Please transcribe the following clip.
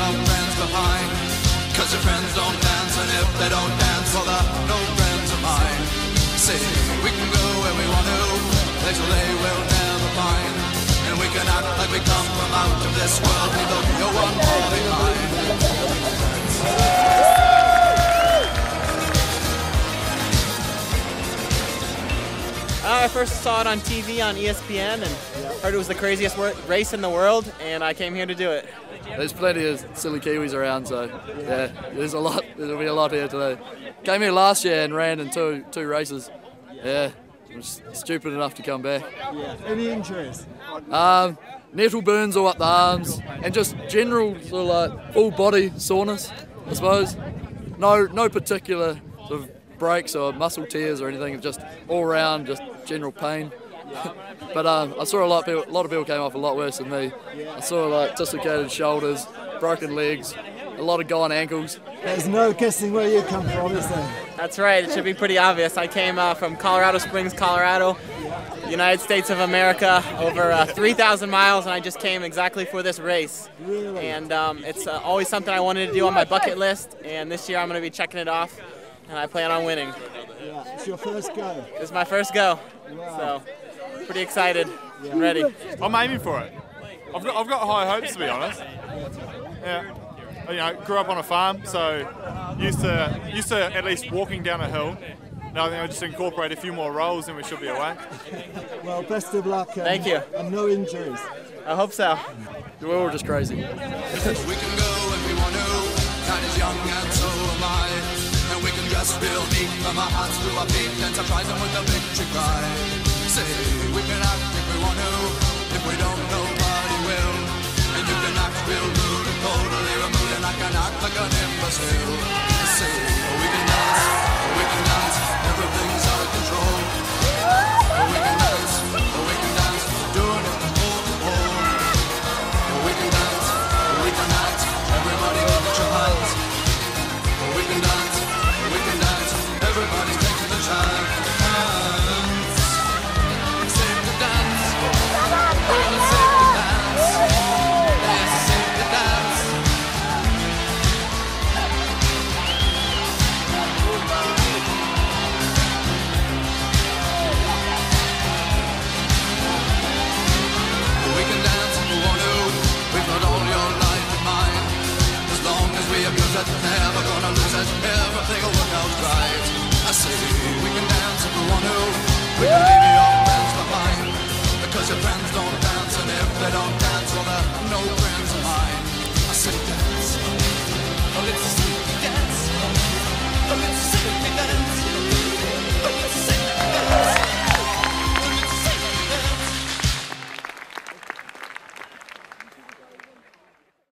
your friends behind. Cause your friends don't dance, and if they don't dance, well, they're no friends of mine. See, we can go where we want to, they will never find. And we can act like we come from out of this world, one more behind. I first saw it on TV on ESPN and heard it was the craziest race in the world, and I came here to do it. There's plenty of silly Kiwis around, so yeah, there's a lot. There'll be a lot here today. Came here last year and ran in two two races. Yeah, was stupid enough to come back. Any injuries? Um, nettle burns all up the arms, and just general sort of like full body soreness, I suppose. No no particular sort of breaks or muscle tears or anything. Just all round, just general pain. But um, I saw a lot of people, a lot of people came off a lot worse than me. I saw like dislocated shoulders, broken legs, a lot of gone ankles. There's no guessing where you come from, is there? That's right, it should be pretty obvious. I came uh, from Colorado Springs, Colorado, United States of America, over uh, 3,000 miles, and I just came exactly for this race. Really? And um, it's uh, always something I wanted to do on my bucket list, and this year I'm going to be checking it off, and I plan on winning. Yeah. It's your first go. This is my first go, so pretty excited, and ready. I'm aiming for it. I've got, I've got high hopes to be honest. Yeah. You know, grew up on a farm, so used to used to at least walking down a hill. Now I think I'll just incorporate a few more rolls and we should be away. Well, best of luck. And, Thank you. And no injuries. I hope so. We're all just crazy. We can go if we want to. Time is young and so am I. And we can dress real neat from our hearts to our feet and surprise them with a victory cry. Like an imbecile.